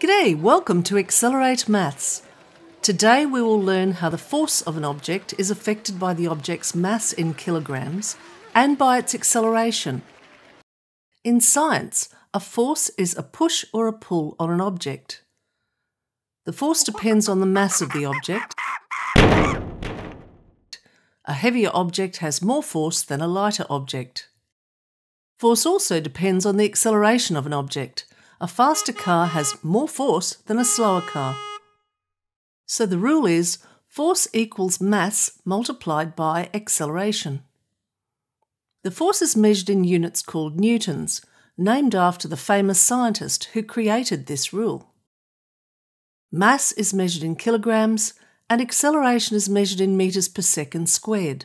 G'day, welcome to Xcelerate Maths. Today we will learn how the force of an object is affected by the object's mass in kilograms and by its acceleration. In science, a force is a push or a pull on an object. The force depends on the mass of the object. A heavier object has more force than a lighter object. Force also depends on the acceleration of an object. A faster car has more force than a slower car. So the rule is force equals mass multiplied by acceleration. The force is measured in units called newtons, named after the famous scientist who created this rule. Mass is measured in kilograms and acceleration is measured in metres per second squared.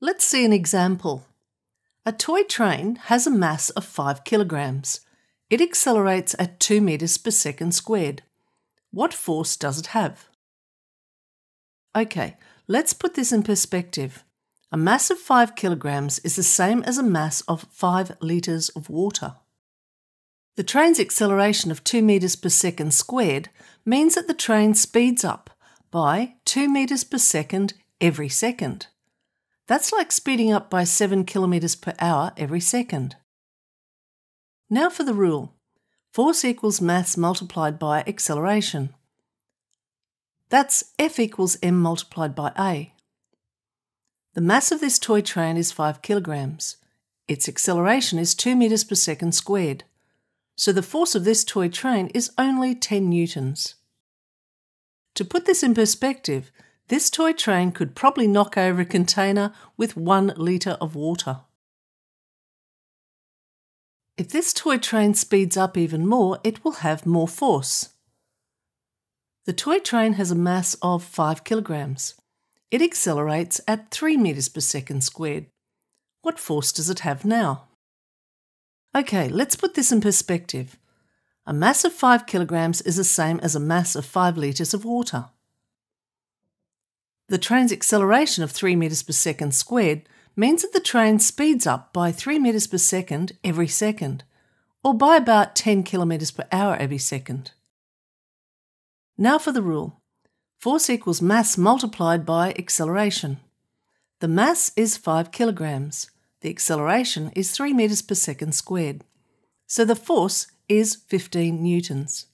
Let's see an example. A toy train has a mass of 5 kilograms. It accelerates at 2 metres per second squared. What force does it have? Okay, let's put this in perspective. A mass of 5 kilograms is the same as a mass of 5 litres of water. The train's acceleration of 2 metres per second squared means that the train speeds up by 2 metres per second every second. That's like speeding up by 7 kilometres per hour every second. Now for the rule. Force equals mass multiplied by acceleration. That's F equals m multiplied by a. The mass of this toy train is 5 kilograms. Its acceleration is 2 metres per second squared. So the force of this toy train is only 10 newtons. To put this in perspective, this toy train could probably knock over a container with one litre of water. If this toy train speeds up even more, it will have more force. The toy train has a mass of 5 kilograms. It accelerates at 3 metres per second squared. What force does it have now? Okay, let's put this in perspective. A mass of 5 kilograms is the same as a mass of 5 litres of water. The train's acceleration of 3 metres per second squared means that the train speeds up by 3 metres per second every second, or by about 10 kilometres per hour every second. Now for the rule. Force equals mass multiplied by acceleration. The mass is 5 kilograms. The acceleration is 3 metres per second squared. So the force is 15 newtons.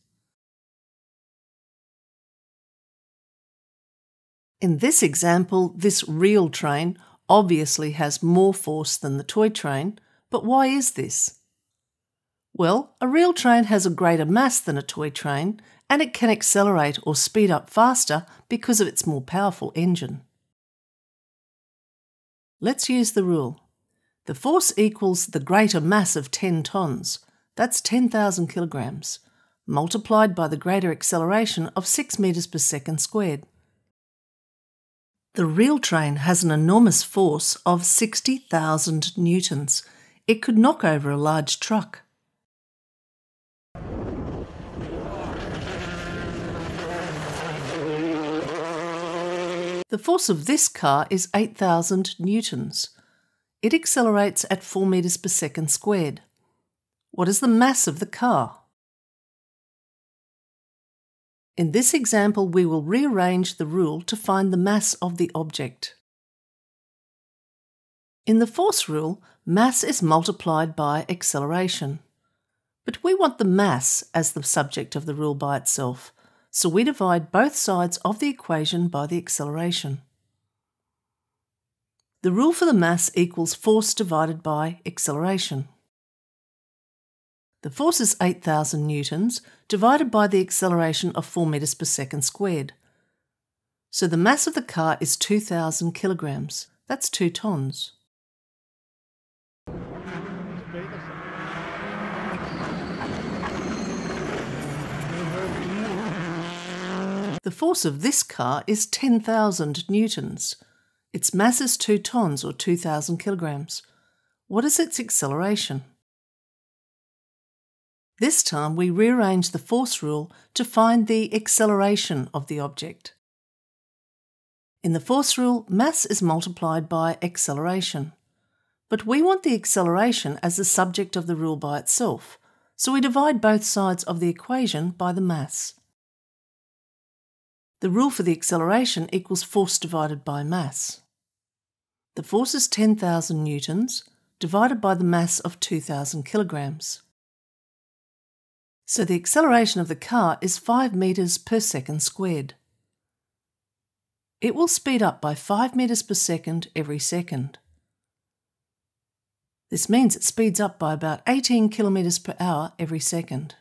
In this example, this real train obviously has more force than the toy train, but why is this? Well, a real train has a greater mass than a toy train, and it can accelerate or speed up faster because of its more powerful engine. Let's use the rule. The force equals the greater mass of 10 tonnes, that's 10,000 kilograms, multiplied by the greater acceleration of 6 metres per second squared. The real train has an enormous force of 60,000 newtons. It could knock over a large truck. The force of this car is 8,000 newtons. It accelerates at 4 metres per second squared. What is the mass of the car? In this example, we will rearrange the rule to find the mass of the object. In the force rule, mass is multiplied by acceleration. But we want the mass as the subject of the rule by itself, so we divide both sides of the equation by the acceleration. The rule for the mass equals force divided by acceleration. The force is 8,000 newtons divided by the acceleration of 4 metres per second squared. So the mass of the car is 2,000 kilograms. That's 2 tonnes. The force of this car is 10,000 newtons. Its mass is 2 tonnes or 2,000 kilograms. What is its acceleration? This time we rearrange the force rule to find the acceleration of the object. In the force rule, mass is multiplied by acceleration. But we want the acceleration as the subject of the rule by itself, so we divide both sides of the equation by the mass. The rule for the acceleration equals force divided by mass. The force is 10,000 newtons divided by the mass of 2,000 kilograms. So the acceleration of the car is 5 metres per second squared. It will speed up by 5 metres per second every second. This means it speeds up by about 18 kilometres per hour every second.